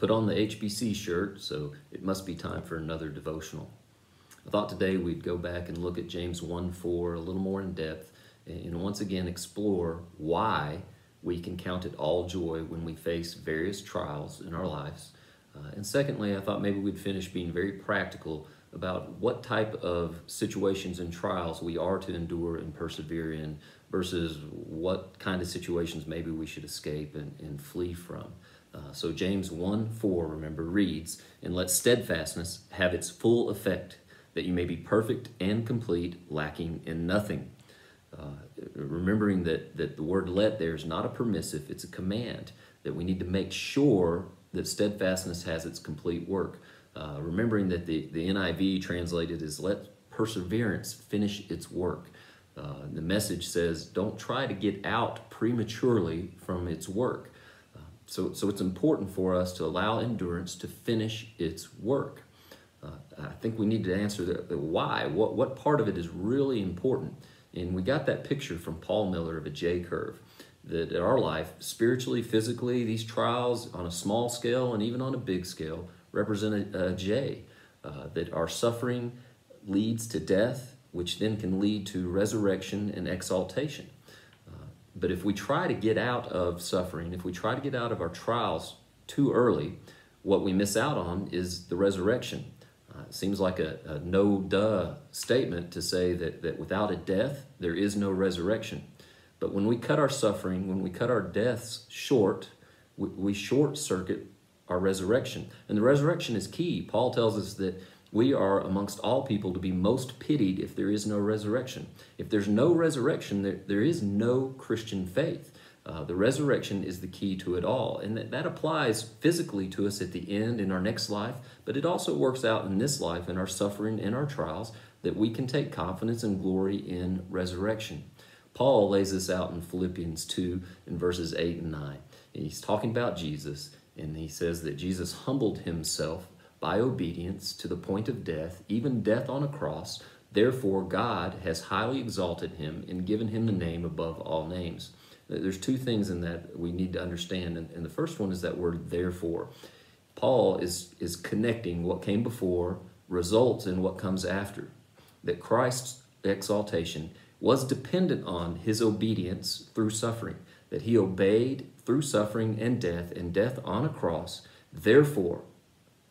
put on the HBC shirt, so it must be time for another devotional. I thought today we'd go back and look at James 1 4 a little more in depth and once again explore why we can count it all joy when we face various trials in our lives. Uh, and secondly, I thought maybe we'd finish being very practical about what type of situations and trials we are to endure and persevere in versus what kind of situations maybe we should escape and, and flee from. Uh, so James 1 4, remember, reads, And let steadfastness have its full effect, that you may be perfect and complete, lacking in nothing. Uh, remembering that, that the word let there is not a permissive, it's a command, that we need to make sure that steadfastness has its complete work. Uh, remembering that the, the NIV translated is let perseverance finish its work. Uh, the message says don't try to get out prematurely from its work. So, so it's important for us to allow endurance to finish its work. Uh, I think we need to answer the, the why. What, what part of it is really important? And we got that picture from Paul Miller of a J curve that in our life, spiritually, physically, these trials on a small scale and even on a big scale represent a, a J. Uh, that our suffering leads to death, which then can lead to resurrection and exaltation. But if we try to get out of suffering, if we try to get out of our trials too early, what we miss out on is the resurrection. Uh, it seems like a, a no duh statement to say that, that without a death, there is no resurrection. But when we cut our suffering, when we cut our deaths short, we, we short circuit our resurrection. And the resurrection is key. Paul tells us that we are amongst all people to be most pitied if there is no resurrection. If there's no resurrection, there, there is no Christian faith. Uh, the resurrection is the key to it all. And that, that applies physically to us at the end in our next life, but it also works out in this life, in our suffering, in our trials, that we can take confidence and glory in resurrection. Paul lays this out in Philippians 2 in verses 8 and 9. And he's talking about Jesus, and he says that Jesus humbled himself by obedience to the point of death, even death on a cross. Therefore, God has highly exalted him and given him the name above all names. There's two things in that we need to understand, and, the first one is that word therefore. Paul is, is connecting what came before results in what comes after. That Christ's exaltation was dependent on his obedience through suffering, that he obeyed through suffering and death, and death on a cross. Therefore,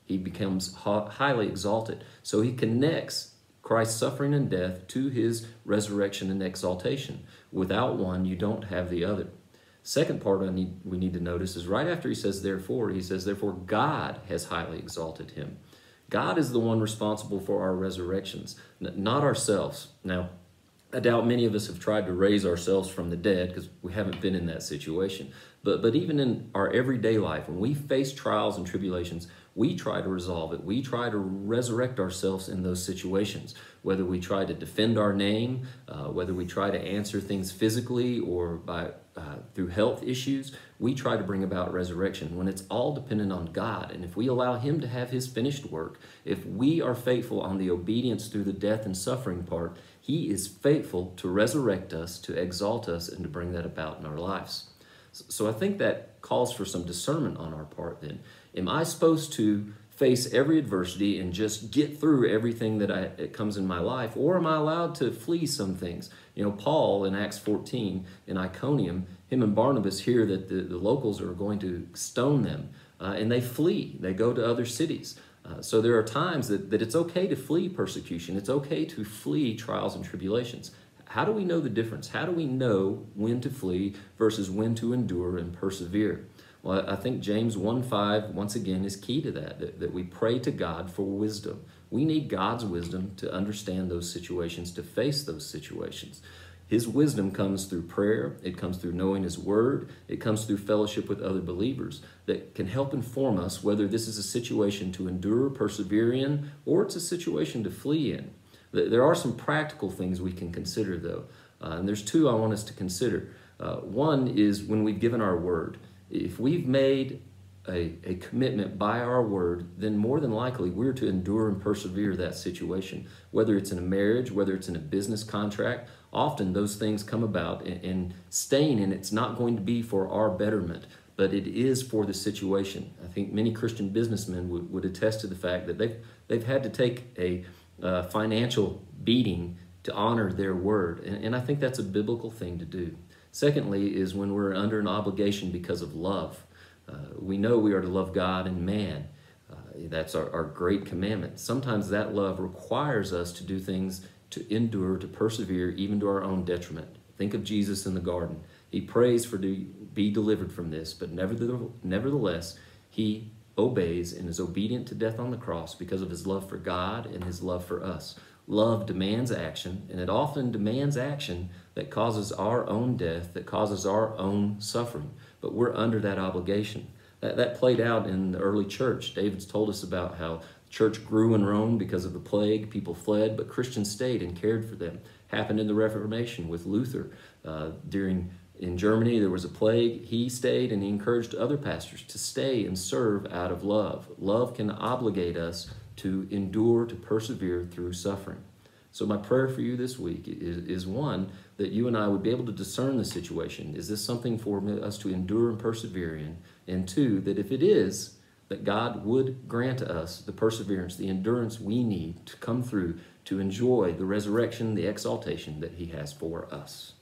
he becomes highly exalted. So he connects Christ's suffering and death to his resurrection and exaltation. Without one, you don't have the other. Second part I need, we need to notice is right after he says therefore, he says, therefore God has highly exalted him. God is the one responsible for our resurrections, not ourselves. Now, I doubt many of us have tried to raise ourselves from the dead because we haven't been in that situation. But, but even in our everyday life, when we face trials and tribulations, we try to resolve it. We try to resurrect ourselves in those situations, whether we try to defend our name, uh, whether we try to answer things physically or by uh, through health issues, we try to bring about resurrection when it's all dependent on God. And if we allow Him to have His finished work, if we are faithful on the obedience through the death and suffering part, He is faithful to resurrect us, to exalt us, and to bring that about in our lives. So I think that calls for some discernment on our part then. Am I supposed to face every adversity and just get through everything that I, it comes in my life? Or am I allowed to flee some things? You know, Paul in Acts 14 in Iconium, him and Barnabas hear that the, the locals are going to stone them, uh, and they flee. They go to other cities. Uh, so there are times that, that it's okay to flee persecution. It's okay to flee trials and tribulations. How do we know the difference? How do we know when to flee versus when to endure and persevere? Well, I think James 1 5, once again, is key to that, that, that we pray to God for wisdom. We need God's wisdom to understand those situations, to face those situations. His wisdom comes through prayer, it comes through knowing His Word, it comes through fellowship with other believers that can help inform us whether this is a situation to endure, persevere in, or it's a situation to flee in. There are some practical things we can consider, though, uh, and there's two I want us to consider. Uh, one is when we've given our word. If we've made a, a commitment by our word, then more than likely we're to endure and persevere that situation. Whether it's in a marriage, whether it's in a business contract, often those things come about and, and staying in it's not going to be for our betterment, but it is for the situation. I think many Christian businessmen would, would attest to the fact that they've, they've had to take a uh, financial beating to honor their word. And, and I think that's a biblical thing to do. Secondly, is when we're under an obligation because of love. Uh, we know we are to love God and man. Uh, that's our, our great commandment. Sometimes that love requires us to do things to endure, to persevere, even to our own detriment. Think of Jesus in the garden. He prays for to be delivered from this, but nevertheless, he obeys and is obedient to death on the cross because of his love for God and his love for us. Love demands action, and it often demands action that causes our own death, that causes our own suffering. But we're under that obligation. That, that played out in the early church. David's told us about how church grew in Rome because of the plague. People fled, but Christians stayed and cared for them. Happened in the Reformation with Luther. Uh, during in Germany, there was a plague. He stayed and he encouraged other pastors to stay and serve out of love. Love can obligate us to endure, to persevere through suffering. So, my prayer for you this week is, is one, that you and I would be able to discern the situation. Is this something for us to endure and persevere in? And two, that if it is, that God would grant us the perseverance, the endurance we need to come through to enjoy the resurrection, the exaltation that He has for us.